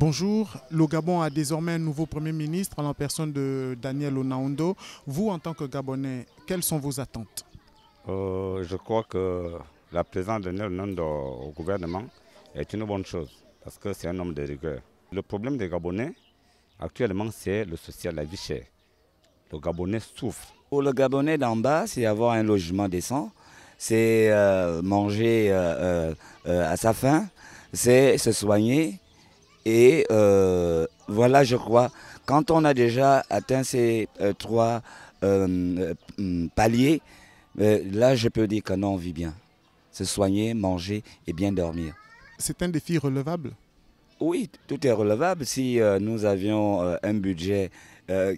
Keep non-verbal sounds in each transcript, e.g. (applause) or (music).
Bonjour, le Gabon a désormais un nouveau Premier ministre en la personne de Daniel Onaondo. Vous, en tant que Gabonais, quelles sont vos attentes? Euh, Je crois que la présence de Daniel Onaondo au gouvernement est une bonne chose parce que c'est un homme de rigueur. Le problème des Gabonais, actuellement, c'est le social, la vie chère. Le Gabonais souffre. Pour le Gabonais d'en bas, c'est avoir un logement décent, c'est euh, manger euh, à sa faim, c'est se soigner et euh, voilà, je crois, quand on a déjà atteint ces euh, trois euh, paliers, là, je peux dire que non, on vit bien. Se soigner, manger et bien dormir. C'est un défi relevable? Oui, tout est relevable. Si nous avions un budget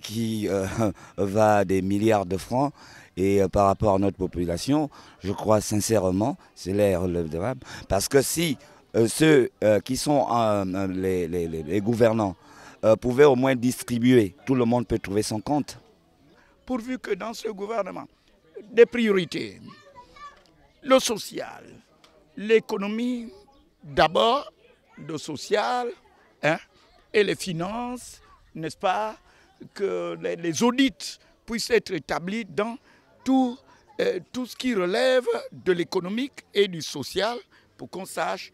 qui (laughs) va des milliards de francs, et par rapport à notre population, je crois sincèrement, c'est l'air relevable. Parce que si ceux euh, qui sont euh, les, gouvernants pouvaient au moins distribuer. Tout le monde peut trouver son compte. Pourvu que dans ce gouvernement, des priorités, le social, l'économie, d'abord, le social, hein, et les finances, n'est-ce pas, que les, audits puissent être établis dans tout, tout ce qui relève de l'économique et du social pour qu'on sache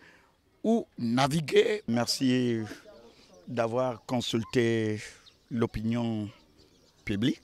naviguer. Merci d'avoir consulté l'opinion publique